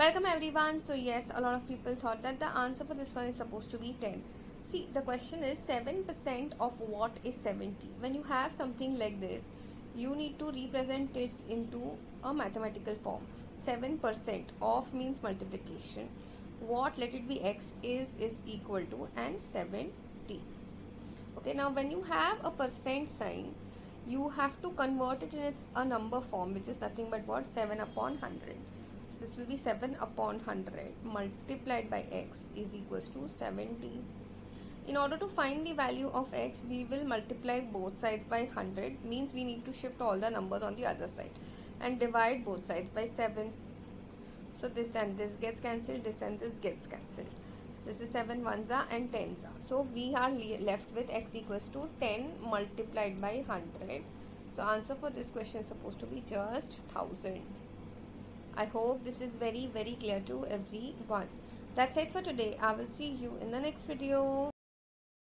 Welcome everyone. So yes, a lot of people thought that the answer for this one is supposed to be 10. See, the question is 7% of what is 70? When you have something like this, you need to represent this into a mathematical form. 7% of means multiplication. What let it be x is is equal to and 70. Okay, now when you have a percent sign, you have to convert it in its a number form which is nothing but what 7 upon 100 this will be 7 upon 100 multiplied by x is equals to 70 in order to find the value of x we will multiply both sides by 100 means we need to shift all the numbers on the other side and divide both sides by 7 so this and this gets cancelled this and this gets cancelled this is 7 ones are and 10s are. So we are left with x equals to 10 multiplied by 100. So answer for this question is supposed to be just 1000. I hope this is very very clear to everyone. That's it for today. I will see you in the next video.